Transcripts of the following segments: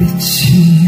一起。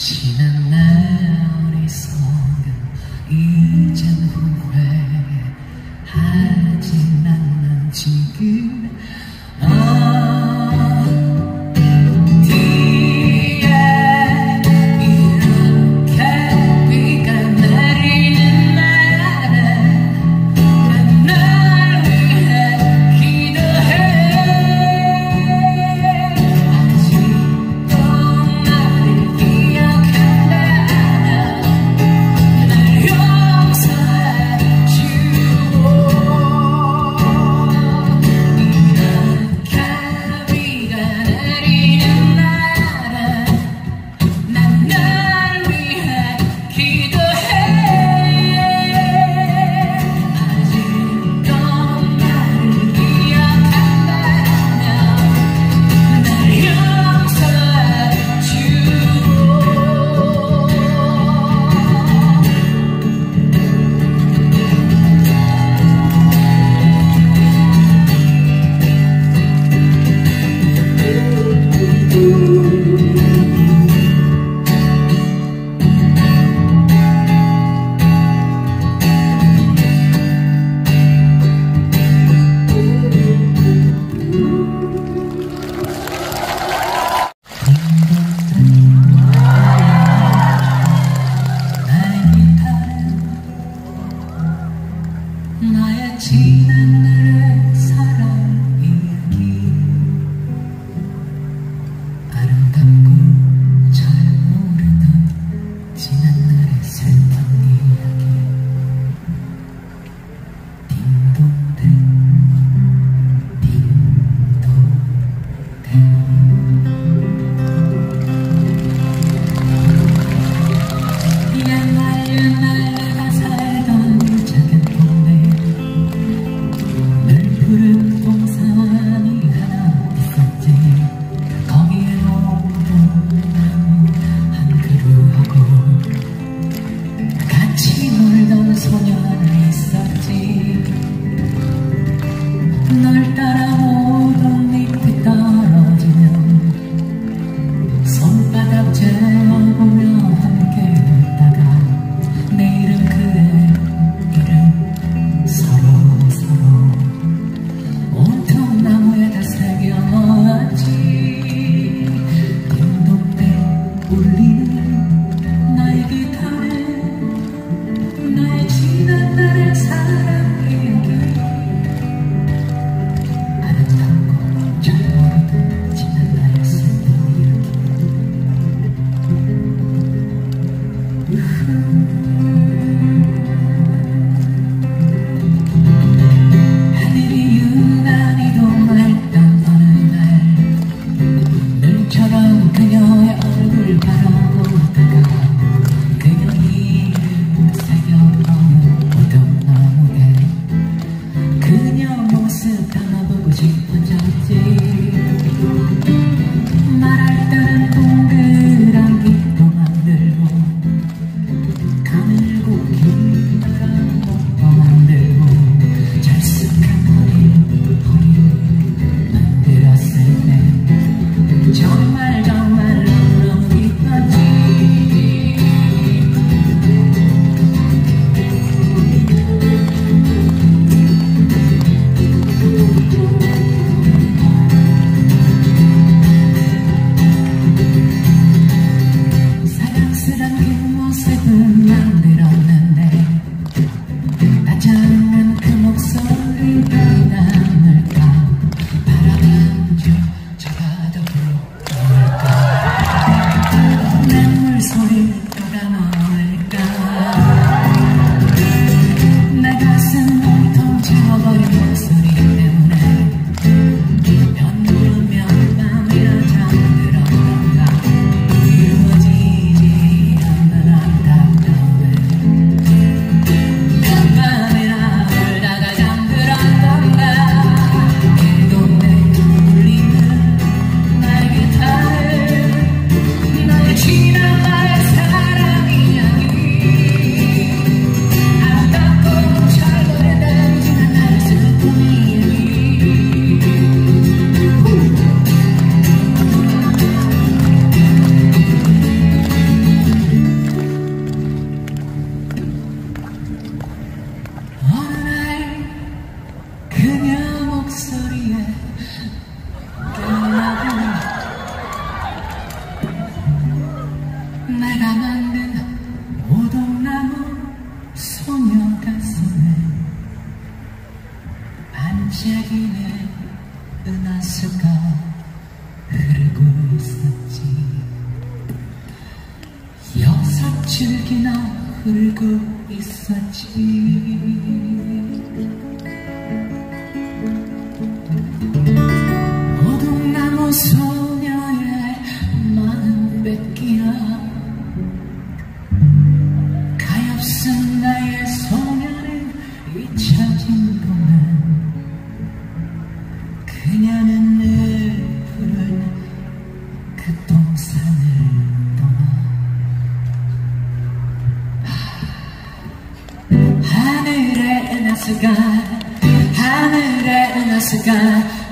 지. 은하수가 하늘의 은하수가